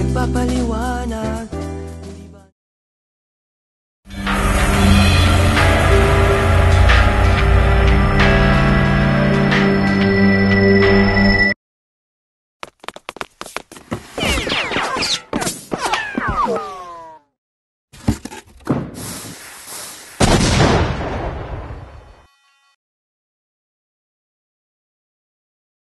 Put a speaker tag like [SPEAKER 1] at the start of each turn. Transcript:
[SPEAKER 1] Nagpapaliwanag